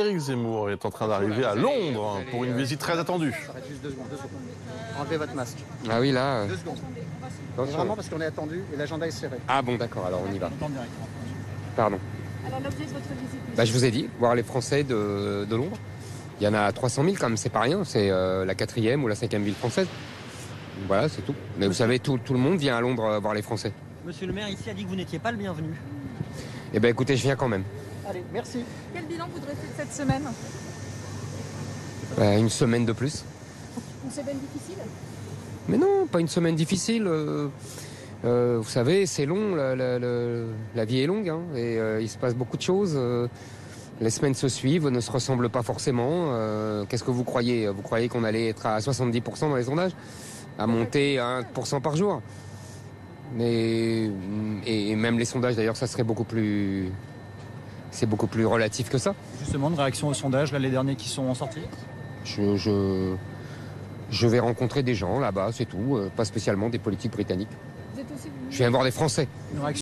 Éric Zemmour est en train d'arriver à Londres pour une visite très attendue. Arrête juste deux secondes, deux secondes. Enlevez votre masque. Ah oui, là. euh, Deux secondes. Vraiment parce qu'on est attendu et l'agenda est serré. Ah bon, d'accord, alors on y va. Pardon. Alors l'objet de votre visite Bah, je vous ai dit, voir les Français de, de Londres. Il y en a 300 000 quand même, c'est pas rien. C'est euh, la quatrième ou la cinquième ville française. Voilà, c'est tout. Mais vous savez, tout, tout le monde vient à Londres euh, voir les Français. Monsieur le maire ici a dit que vous n'étiez pas le bienvenu. Eh ben écoutez, je viens quand même. Allez, merci. Quel bilan vous dressez de cette semaine Euh, une semaine de plus. Une semaine difficile Mais non, pas une semaine difficile. euh, euh, vous savez, c'est long, la, la- la- la vie est longue, hein, et euh, il se passe beaucoup de choses. euh, les semaines se suivent, ne se ressemblent pas forcément. euh, Qu'est-ce que vous croyez? Vous croyez qu'on allait être à 70% dans les sondages? À monter à 1% par jour Mais et, et même les sondages, d'ailleurs, ça serait beaucoup plus. C'est beaucoup plus relatif que ça. Justement, une réaction au sondage, là, les derniers qui sont sortis Je, je, je vais rencontrer des gens là-bas, c'est tout, euh, pas spécialement des politiques britanniques. Vous êtes aussi Je viens voir des Français. Une réaction